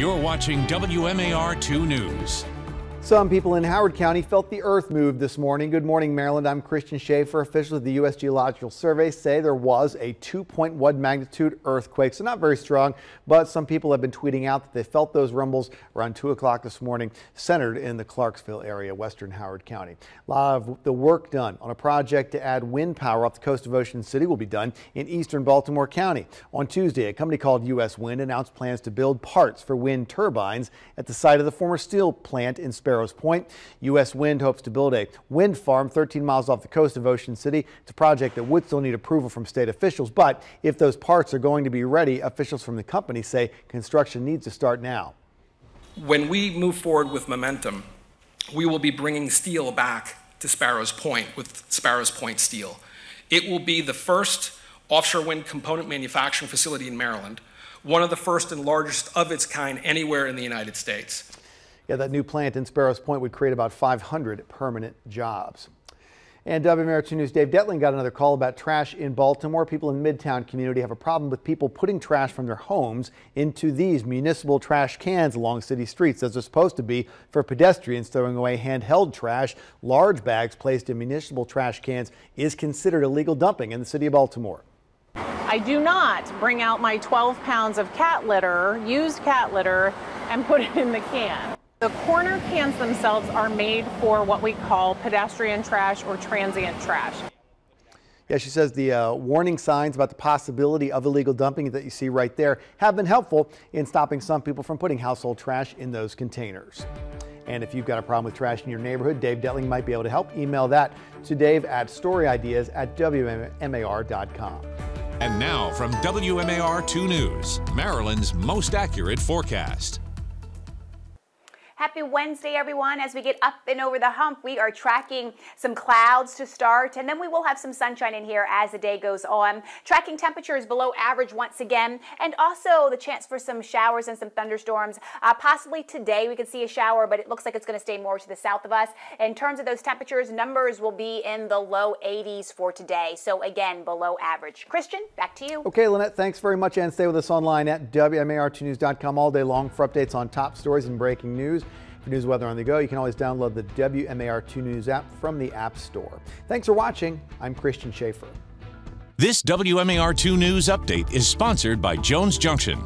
You're watching WMAR 2 News. Some people in Howard County felt the earth move this morning. Good morning, Maryland. I'm Christian Schaffer. Officials of the U.S. Geological Survey say there was a 2.1 magnitude earthquake, so not very strong, but some people have been tweeting out that they felt those rumbles around 2 o'clock this morning, centered in the Clarksville area, western Howard County. A lot of the work done on a project to add wind power off the coast of Ocean City will be done in eastern Baltimore County. On Tuesday, a company called U.S. Wind announced plans to build parts for wind turbines at the site of the former steel plant in Sparrow Sparrows Point. U.S. Wind hopes to build a wind farm 13 miles off the coast of Ocean City. It's a project that would still need approval from state officials, but if those parts are going to be ready, officials from the company say construction needs to start now. When we move forward with momentum, we will be bringing steel back to Sparrows Point with Sparrows Point Steel. It will be the first offshore wind component manufacturing facility in Maryland, one of the first and largest of its kind anywhere in the United States. Yeah, that new plant in Sparrows Point would create about 500 permanent jobs. And WMAR 2 News' Dave Detling got another call about trash in Baltimore. People in the Midtown community have a problem with people putting trash from their homes into these municipal trash cans along city streets. Those are supposed to be for pedestrians throwing away handheld trash. Large bags placed in municipal trash cans is considered illegal dumping in the city of Baltimore. I do not bring out my 12 pounds of cat litter, used cat litter, and put it in the can. The corner cans themselves are made for what we call pedestrian trash or transient trash. Yeah, she says the uh, warning signs about the possibility of illegal dumping that you see right there have been helpful in stopping some people from putting household trash in those containers. And if you've got a problem with trash in your neighborhood, Dave Detling might be able to help. Email that to dave at storyideas at WMAR.com. And now from WMAR 2 News, Maryland's most accurate forecast. Happy Wednesday, everyone. As we get up and over the hump, we are tracking some clouds to start, and then we will have some sunshine in here as the day goes on. Tracking temperatures below average once again, and also the chance for some showers and some thunderstorms. Uh, possibly today we could see a shower, but it looks like it's going to stay more to the south of us. In terms of those temperatures, numbers will be in the low 80s for today. So again, below average. Christian, back to you. Okay, Lynette, thanks very much, and stay with us online at WMAR2News.com all day long for updates on top stories and breaking news. For news weather on the go, you can always download the WMAR2 News app from the App Store. Thanks for watching. I'm Christian Schaffer. This WMAR2 News update is sponsored by Jones Junction,